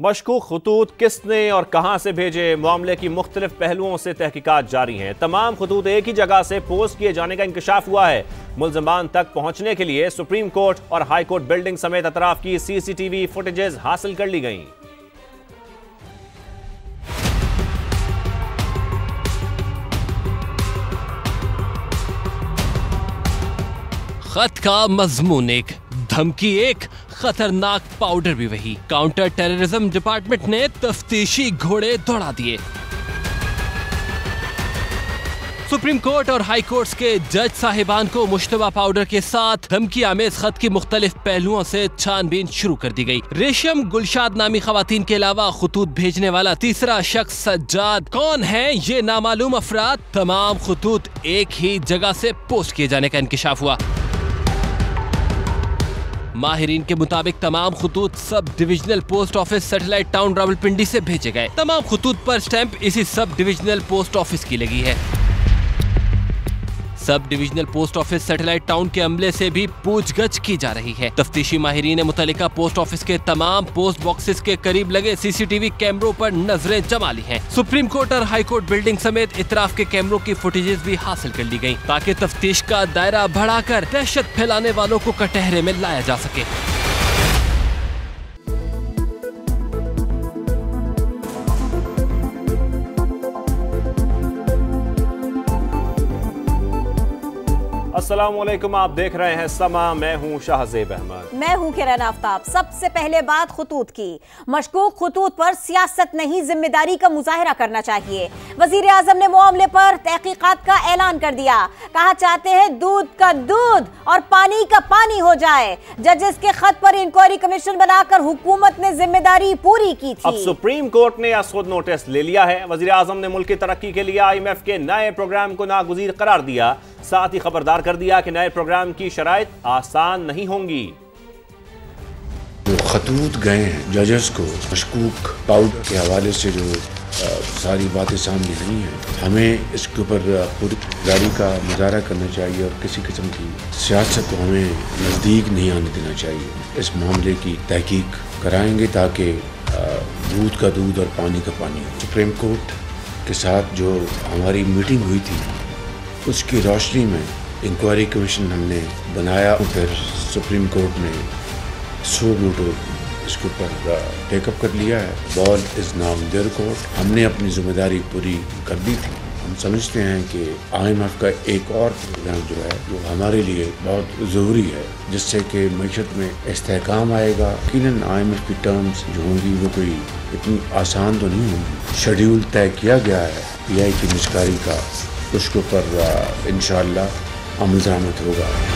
मशकूक खतूत किसने और कहाँ से भेजे? मामले की मुख्तलिफ़ पहलुओं से तहकीकत जारी हैं। तमाम खतूत एक ही जगह से पोस्ट किए जाने का इंकशाफ हुआ है। मुलजमान तक पहुँचने के लिए सुप्रीम कोर्ट और हाई कोर्ट बिल्डिंग समेत अतराफ की सीसीटीवी फुटेजेस हासिल कर ली गई। खत का मजमून एक, धमकी एक खतरनाक पाउडर भी वही। काउंटर टेररिज्म डिपार्टमेंट ने तफ्तीशी घोड़े दौड़ा दिए। सुप्रीम कोर्ट और हाई कोर्ट के जज साहिबान को मुश्तबा पाउडर के साथ धमकी आमेज खत की मुख्तलिफ़ पहलुओं से छानबीन शुरू कर दी गई। रेशम गुलशाद नामी खातन के अलावा खतूत भेजने वाला तीसरा शख्स सज्जाद कौन है, ये नामालूम अफराद? तमाम खतूत एक ही जगह से पोस्ट किए जाने का इंकशाफ हुआ। माहिरीन के मुताबिक तमाम खतूत sub divisional post office satellite town Rawalpindi से भेजे गए। तमाम खतूत पर स्टैंप इसी सब डिविजनल पोस्ट ऑफ़िस की लगी है। Sub divisional post office satellite town के अमले से भी पूछगछ की जा रही है तफ्तीशी माहरीन ने मुतलिका पोस्ट ऑफ़िस के तमाम पोस्ट बॉक्सेस के करीब लगे सीसीटीवी कैमरों पर नज़रें जमा ली हैं। सुप्रीम कोर्ट और हाई कोर्ट बिल्डिंग समेत इतराफ के कैमरों की फुटेजेस भी हासिल कर ली गई ताकि तफ्तीश का दायरा बढ़ाकर दहशत फैलाने वालों को कटहरे में लाया जा सके असलम आप देख रहे हैं समा, मैं हूँ शाहजेब अहमद। मैं हूँ किरण आफ्ताब। सबसे पहले बात खतूत की। मशकूक खतूत पर सियासत नहीं, ज़िम्मेदारी का मुजाहरा करना चाहिए। वज़ीर आज़म ने मामले पर तहकीकात का ऐलान कर दिया। कहा चाहते हैं दूध का दूध और पानी का पानी हो जाए। जजेस के खत पर इंक्वायरी कमीशन बनाकर हुकूमत ने ज़िम्मेदारी पूरी की थी। अब सुप्रीम कोर्ट ने खुद नोटिस ले लिया है। वजी आज़म ने मुल्क की तरक्की के लिए आई एम एफ़ के नए प्रोग्राम को नागुजीर करार दिया। साथ ही खबरदार कर दिया कि नए प्रोग्राम की शराइ आसान नहीं होंगी। जो खतूत गए हैं जजेस को मशकूक पाउडर के हवाले से जो सारी बातें सामने नहीं हैं। हमें इसके ऊपर पूरी गाड़ी का मुजाहरा करना चाहिए और किसी किस्म की सियासत को हमें नज़दीक नहीं आने देना चाहिए। इस मामले की तहकीक कराएँगे ताकि दूध का दूध और पानी का पानी। सुप्रीम कोर्ट के साथ जो हमारी मीटिंग हुई थी, उसकी रोशनी में इंक्वायरी कमीशन हमने बनाया और फिर सुप्रीम कोर्ट ने सो मोटो इसके ऊपर टेकअप कर लिया है। Ball is now their court हमने अपनी ज़िम्मेदारी पूरी कर दी थी। हम समझते हैं कि आईएमएफ का एक और प्रोग्राम जो है, वो हमारे लिए बहुत ज़रूरी है, जिससे कि मीशत में इसकाम आएगा। यकीन आईएमएफ की टर्म्स जो होंगी, वो कोई इतनी आसान तो नहीं होंगी। शेड्यूल तय किया गया है। पी आई की निष्कारी का, उसके ऊपर इन अमल दरामद होगा।